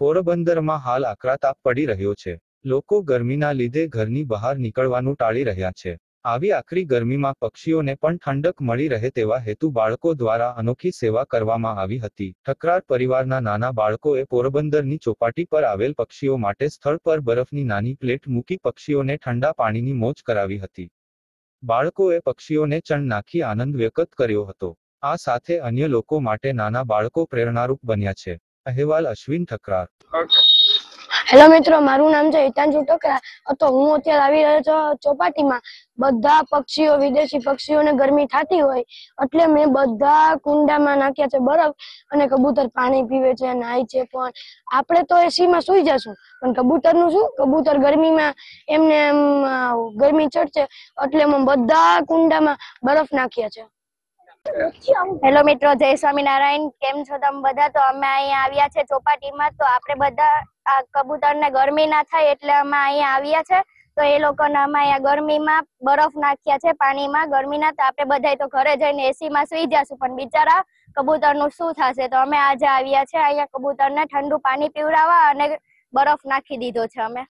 પોરબંદરમાં હાલ આકરા તાપ પડી રહ્યો છે. લોકો ગરમીના લીધે ઘરની બહાર નીકળવાનું ટાળી રહ્યા છે. આવી આકરી ગરમીમાં પક્ષીઓને પણ ઠંડક મળી રહે તેવા હેતુ બાળકો દ્વારા અનોખી સેવા કરવામાં આવી હતી. ઠકરાર પરિવારના નાના બાળકોએ પોરબંદરની ચોપાટી પર આવેલ પક્ષીઓ માટે સ્થળ પર બરફની નાની પ્લેટ મૂકી પક્ષીઓને ઠંડા પાણીની મોજ કરાવી હતી. બાળકોએ પક્ષીઓને ચણ નાખી આનંદ વ્યક્ત કર્યો હતો. આ સાથે અન્ય લોકો માટે નાના બાળકો પ્રેરણારૂપ બન્યા છે. અહેવાલ અશ્વિન ઠકરાર. હેલો મિત્રો, મારું નામ છે હિતાંશુ ટકરા તો હું અત્યારે આવી રહ્યો છું ચોપાટીમાં. બધા પક્ષીઓ, વિદેશી પક્ષીઓને ગરમી થતી હોય એટલે મેં બધા કુંડામાં નાખ્યા છે બરફ અને કબૂતર પાણી પીવે છે, નાય છે પણ આપણે તો એસીમાં સુઈ જશું. પણ કબૂતરનું શું? કબૂતર ગરમીમાં એમને એમ ગરમી ચડશે એટલે મેં બધા કુંડામાં બરફ નાખ્યા છે. હેલો મિત્રો, જય સ્વામિનારાયણ. કેમ છો તમે બધા? તો અમે અહીંયા આવ્યા છે ચોપાટીમાં. તો આપણે બધા આ કબૂતરને ગરમી ના થાય એટલે અમે અહીંયા આવ્યા છે. તો એ લોકોને અમે અહીંયા ગરમીમાં બરફ નાખ્યા છે પાણીમાં. ગરમીના તો આપણે બધા તો ઘરે જઈને એસીમાં સુઈ જશું, પણ બિચારા કબૂતરનું શું થશે? તો અમે આજે આવ્યા છે અહીંયા કબૂતરને ઠંડુ પાણી પીવડાવવા અને બરફ નાખી દીધો છે અમે.